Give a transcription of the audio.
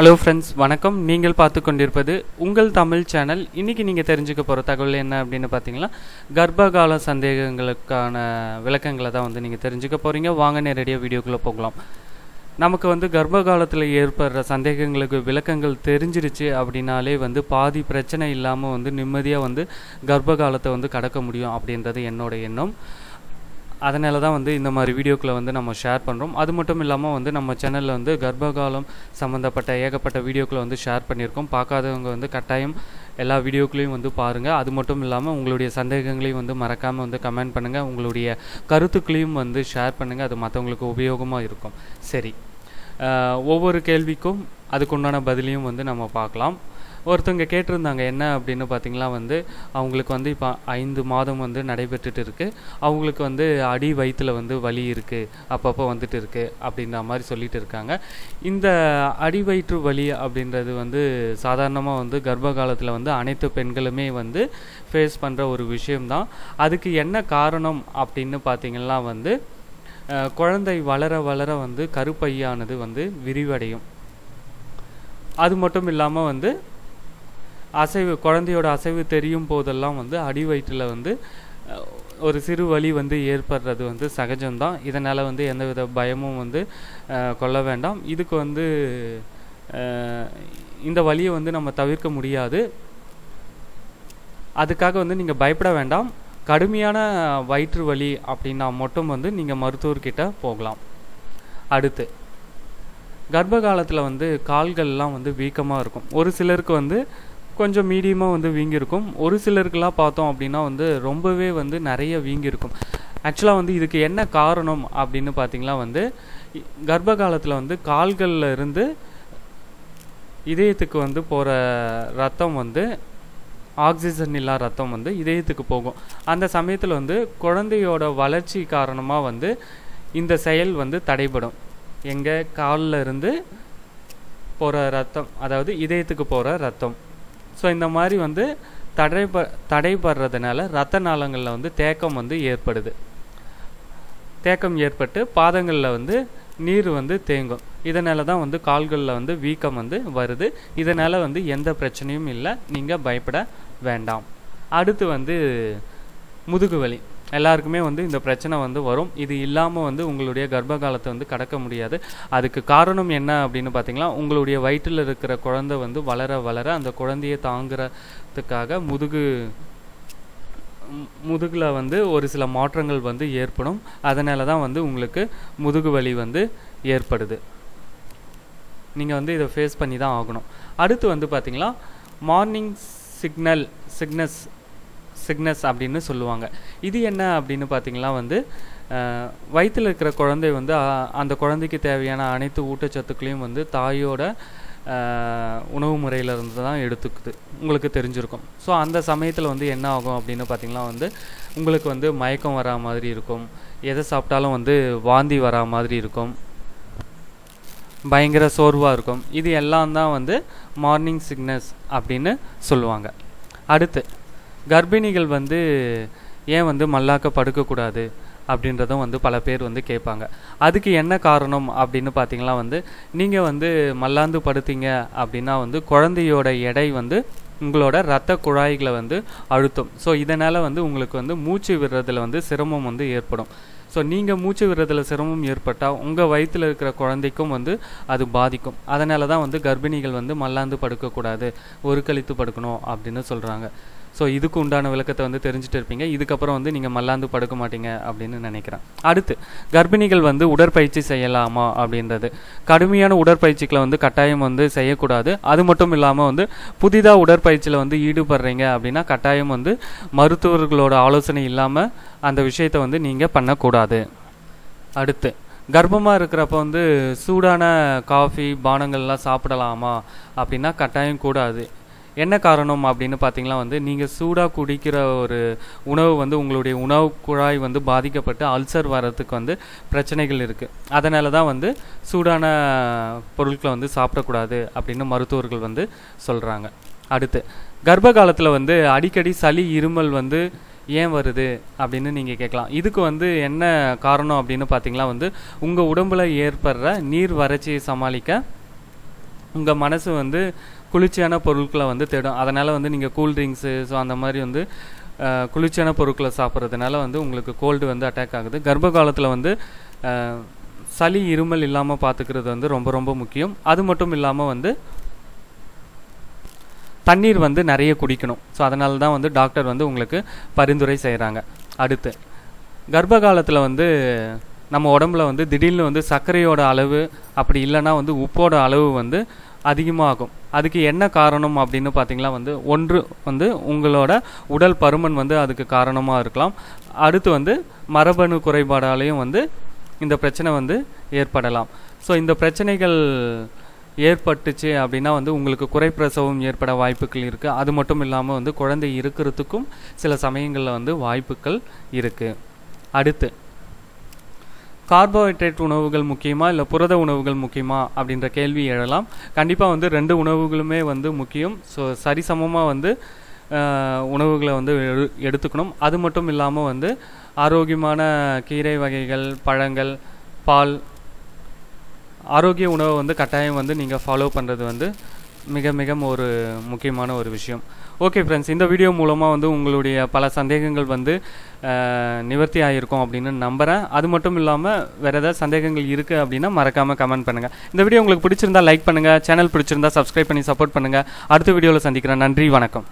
Hello friends வணக்கம். நீங்கள் பார்த்து கொண்டிருப்பது உங்கள் தமிழ் சேனல் இன்றைக்கி நீங்கள் தெரிஞ்சுக்க போகிற தகவல் என்ன அப்படின்னு பார்த்தீங்கன்னா கர்ப்பகால சந்தேகங்களுக்கான விளக்கங்களை தான் வந்து நீங்கள் தெரிஞ்சுக்க போகிறீங்க வாங்க நேரடியாக வீடியோக்குள்ளே போகலாம். நமக்கு வந்து கர்ப்ப காலத்தில் ஏற்படுற சந்தேகங்களுக்கு விளக்கங்கள் தெரிஞ்சிருச்சு அப்படின்னாலே வந்து பாதி பிரச்சனை இல்லாமல் வந்து நிம்மதியாக வந்து கர்ப்ப காலத்தை வந்து கடக்க முடியும் அப்படின்றது என்னோட எண்ணம். அதனால தான் வந்து இந்த மாதிரி வீடியோக்களை வந்து நம்ம ஷேர் பண்ணுறோம் அது மட்டும் இல்லாமல் வந்து நம்ம சேனலில் வந்து கர்ப்பகாலம் சம்மந்தப்பட்ட ஏகப்பட்ட வீடியோக்களை வந்து ஷேர் பண்ணியிருக்கோம். பார்க்காதவங்க வந்து கட்டாயம் எல்லா வீடியோக்களையும் வந்து பாருங்கள் அது மட்டும் இல்லாமல் உங்களுடைய சந்தேகங்களையும் வந்து மறக்காமல் வந்து கமெண்ட் பண்ணுங்கள் உங்களுடைய கருத்துக்களையும் வந்து ஷேர் பண்ணுங்கள் அது மற்றவங்களுக்கு உபயோகமாக இருக்கும். சரி. ஒவ்வொரு கேள்விக்கும் அதுக்குண்டான பதிலையும் வந்து நம்ம பார்க்கலாம். ஒருத்தவங்க கேட்டிருந்தாங்க என்ன அப்படின்னு பார்த்தீங்களா? வந்து அவங்களுக்கு வந்து இப்போ ஐந்து மாதம் வந்து நடைபெற்றுட்டு இருக்குது அவங்களுக்கு வந்து அடி வயிற்றில் வந்து வலி இருக்குது அப்பப்போ வந்துட்டு இருக்குது அப்படின்ற மாதிரி சொல்லிட்டு இருக்காங்க. இந்த அடி வயிற்று வலி அப்படின்றது வந்து சாதாரணமாக வந்து கர்ப்ப காலத்தில் வந்து அனைத்து பெண்களுமே வந்து ஃபேஸ் பண்ணுற ஒரு விஷயம்தான். அதுக்கு என்ன காரணம் அப்படின்னு பார்த்தீங்கன்னா வந்து குழந்தை வளர வளர வந்து கருப்பையானது வந்து விரிவடையும். அது மட்டும் இல்லாமல் வந்து அசைவு குழந்தையோட அசைவு தெரியும் போதெல்லாம் வந்து அடி வயிற்றில் வந்து ஒரு சிறு வலி வந்து ஏற்படுறது வந்து சகஜம்தான். இதனால் வந்து எந்தவித பயமும் வந்து அஹ், கொள்ள வேண்டாம். இதுக்கு வந்து அஹ், இந்த வலியை வந்து நம்ம தவிர்க்க முடியாது. அதுக்காக வந்து நீங்கள் பயப்பட வேண்டாம். கடுமையான வயிற்று வலி அப்படின்னா மட்டும் வந்து நீங்கள் மருத்துவர்கிட்ட போகலாம். அடுத்து கர்ப்ப காலத்தில் வந்து கால்கள்லாம் வந்து வீக்கமாக இருக்கும். ஒரு சிலருக்கு வந்து கொஞ்சம் மீடியமாக வந்து வீங்கியிருக்கும். ஒரு சிலருக்குலாம் பார்த்தோம் அப்படின்னா வந்து ரொம்பவே வந்து நிறைய வீங்கியிருக்கும். ஆக்சுவலாக வந்து இதுக்கு என்ன காரணம் அப்படின்னு பார்த்தீங்கன்னா வந்து கர்ப்ப காலத்தில் வந்து கால்களில் இருந்து இதயத்துக்கு வந்து போகிற ரத்தம் வந்து ஆக்சிஜன் இல்லா ரத்தம் வந்து இதயத்துக்கு போகும். அந்த சமயத்தில் வந்து குழந்தையோட வளர்ச்சி காரணமாக வந்து இந்த செயல் வந்து தடைபடும். எங்கள் காலில் இருந்து போகிற ரத்தம் அதாவது இதயத்துக்கு போகிற ரத்தம். ஸோ இந்த மாதிரி வந்து தடைப தடைபடுறதுனால ரத்த நாளங்களில் வந்து தேக்கம் வந்து ஏற்படுது. தேக்கம் ஏற்பட்டு பாதங்களில் வந்து நீர் வந்து தேங்கும். இதனால தான் வந்து கால்களில் வந்து வீக்கம் வந்து வருது. இதனால் வந்து எந்த பிரச்சனையும் இல்லை. நீங்கள் பயப்பட வேண்டாம். அடுத்து வந்து முதுகு வலி. எல்லாருக்குமே வந்து இந்த பிரச்சனை வந்து வரும். இது இல்லாமல் வந்து உங்களுடைய கர்ப்ப காலத்தை வந்து கடக்க முடியாது. அதுக்கு காரணம் என்ன அப்படின்னு பார்த்தீங்கன்னா உங்களுடைய வயிற்றில் இருக்கிற குழந்தை வந்து வளர வளர அந்த குழந்தையை தாங்குறதுக்காக முதுகு முதுகில் வந்து ஒரு சில மாற்றங்கள் வந்து ஏற்படும். அதனால தான் வந்து உங்களுக்கு முதுகு வலி வந்து ஏற்படுது. நீங்கள் வந்து இதை ஃபேஸ் பண்ணி தான் ஆகணும். அடுத்து வந்து பார்த்தீங்கன்னா மார்னிங் சிக்னல் சிக்னஸ் சிக்னஸ் அப்படின்னு சொல்லுவாங்க. இது என்ன அப்படின்னு பார்த்தீங்கன்னா வந்து வயிற்றில் இருக்கிற குழந்தை வந்து அந்த குழந்தைக்கு தேவையான அனைத்து ஊட்டச்சத்துக்களையும் வந்து தாயோட உணவு முறையிலிருந்து தான் எடுத்துக்குது. உங்களுக்கு தெரிஞ்சிருக்கும். ஸோ அந்த சமயத்தில் வந்து என்ன ஆகும் அப்படின்னு பார்த்தீங்கன்னா வந்து உங்களுக்கு வந்து மயக்கம் வரா மாதிரி இருக்கும். எதை சாப்பிட்டாலும் வந்து வாந்தி வரா மாதிரி இருக்கும். பயங்கர சோர்வாக இருக்கும். இது எல்லாம் தான் வந்து மார்னிங் சிக்னஸ் அப்படின்னு சொல்லுவாங்க. அடுத்து கர்ப்பிணிகள் வந்து ஏன் வந்து மல்லாக்க படுக்கக்கூடாது அப்படின்றதும் வந்து பல பேர் வந்து கேட்பாங்க. அதுக்கு என்ன காரணம் அப்படின்னு பார்த்தீங்கன்னா வந்து நீங்கள் வந்து மல்லாந்து படுத்தீங்க அப்படின்னா வந்து குழந்தையோட எடை வந்து உங்களோட ரத்த குழாய்களை வந்து அழுத்தும். ஸோ இதனால் வந்து உங்களுக்கு வந்து மூச்சு விடுறதுல வந்து சிரமம் வந்து ஏற்படும். ஸோ நீங்கள் மூச்சு விடுறதுல சிரமம் ஏற்பட்டால் உங்கள் வயிற்றில் இருக்கிற குழந்தைக்கும் வந்து அது பாதிக்கும். அதனால தான் வந்து கர்ப்பிணிகள் வந்து மல்லாந்து படுக்கக்கூடாது ஒரு கழித்து படுக்கணும் அப்படின்னு சொல்கிறாங்க ஸோ இதுக்கு உண்டான விளக்கத்தை வந்து தெரிஞ்சுட்டு இருப்பீங்க. இதுக்கப்புறம் வந்து நீங்கள் மல்லாந்து படுக்க மாட்டீங்க அப்படின்னு நினைக்கிறேன். அடுத்து கர்ப்பிணிகள் வந்து உடற்பயிற்சி செய்யலாமா அப்படின்றது. கடுமையான உடற்பயிற்சிகளை வந்து கட்டாயம் வந்து செய்யக்கூடாது. அது மட்டும் இல்லாமல் வந்து புதிதாக உடற்பயிற்சியில் வந்து ஈடுபடுறீங்க அப்படின்னா கட்டாயம் வந்து மருத்துவர்களோட ஆலோசனை இல்லாமல் அந்த விஷயத்தை வந்து நீங்கள் பண்ணக்கூடாது. அடுத்து கர்ப்பமாக இருக்கிறப்ப வந்து சூடான காஃபி பானங்கள்லாம் சாப்பிடலாமா அப்படின்னா கட்டாயம் கூடாது. என்ன காரணம் அப்படின்னு பார்த்தீங்கன்னா வந்து நீங்கள் சூடாக குடிக்கிற ஒரு உணவு வந்து உங்களுடைய உணவு குழாய் வந்து பாதிக்கப்பட்டு அல்சர் வர்றதுக்கு வந்து பிரச்சனைகள் இருக்குது அதனால தான் வந்து சூடான பொருட்களை வந்து சாப்பிடக்கூடாது அப்படின்னு மருத்துவர்கள் வந்து சொல்கிறாங்க அடுத்து கர்ப்ப காலத்தில் வந்து அடிக்கடி சளி இருமல் வந்து ஏன் வருது அப்படின்னு நீங்கள் கேட்கலாம். இதுக்கு வந்து என்ன காரணம் அப்படின்னு பார்த்தீங்கன்னா வந்து உங்கள் உடம்புல ஏற்படுற நீர் வறட்சியை சமாளிக்க உங்கள் மனசு வந்து குளிர்ச்சியான பொருட்களை வந்து தேடும். அதனால் வந்து நீங்கள் கூல் ட்ரிங்க்ஸு ஸோ அந்த மாதிரி வந்து குளிர்ச்சியான பொருட்களை சாப்பிட்றதுனால வந்து உங்களுக்கு கோல்டு வந்து அட்டாக் ஆகுது. கர்ப்ப காலத்தில் வந்து சளி இருமல் இல்லாமல் பார்த்துக்கிறது வந்து ரொம்ப ரொம்ப முக்கியம். அது மட்டும் இல்லாமல் வந்து தண்ணீர் வந்து நிறைய குடிக்கணும். ஸோ அதனால தான் வந்து டாக்டர் வந்து உங்களுக்கு பரிந்துரை செய்கிறாங்க அடுத்து கர்ப்ப காலத்தில் வந்து நம்ம உடம்புல வந்து திடீர்னு வந்து சர்க்கரையோட அளவு அப்படி இல்லைன்னா வந்து உப்போட அளவு வந்து அதிகமாகும். அதுக்கு என்ன காரணம் அப்படின்னு பார்த்தீங்கன்னா வந்து ஒன்று வந்து உங்களோட உடல் பருமன் வந்து அதுக்கு காரணமாக இருக்கலாம். அடுத்து வந்து மரபணு குறைபாடாலையும் வந்து இந்த பிரச்சனை வந்து ஏற்படலாம். ஸோ இந்த பிரச்சனைகள் ஏற்பட்டுச்சு அப்படின்னா வந்து உங்களுக்கு குறைப்பிரசவம் ஏற்பட வாய்ப்புகள் இருக்குது அது மட்டும் இல்லாமல் வந்து குழந்தை இருக்கிறதுக்கும் சில சமயங்களில் வந்து வாய்ப்புகள் இருக்குது அடுத்து கார்போஹைட்ரேட் உணவுகள் முக்கியமா இல்லை புரத உணவுகள் முக்கியமா அப்படின்ற கேள்வி எழலாம். கண்டிப்பாக வந்து ரெண்டு உணவுகளுமே வந்து முக்கியம். ஸோ சரிசமமாக வந்து உணவுகளை வந்து எடு- எடுத்துக்கணும். அது மட்டும் இல்லாமல் வந்து ஆரோக்கியமான கீரை வகைகள் பழங்கள் பால் ஆரோக்கிய உணவை வந்து கட்டாயம் வந்து நீங்கள் ஃபாலோ பண்ணுறது வந்து மிக மிக ஒரு முக்கியமான ஒரு விஷயம். ஓகே ஃப்ரெண்ட்ஸ் இந்த வீடியோ மூலமாக வந்து உங்களுடைய பல சந்தேகங்கள் வந்து நிவர்த்தி ஆகிருக்கும் அப்படின்னு நம்புகிறேன் அது மட்டும் இல்லாமல் வேறு ஏதாவது சந்தேகங்கள் இருக்குது அப்படின்னா மறக்காமல் கமெண்ட் பண்ணுங்கள் இந்த வீடியோ உங்களுக்கு பிடிச்சிருந்தா லைக் பண்ணுங்கள் சேனல் பிடிச்சிருந்தா சப்ஸ்கிரைப் பண்ணி சப்போர்ட் பண்ணுங்கள் அடுத்த வீடியோவில் சந்திக்கிறேன். நன்றி வணக்கம்.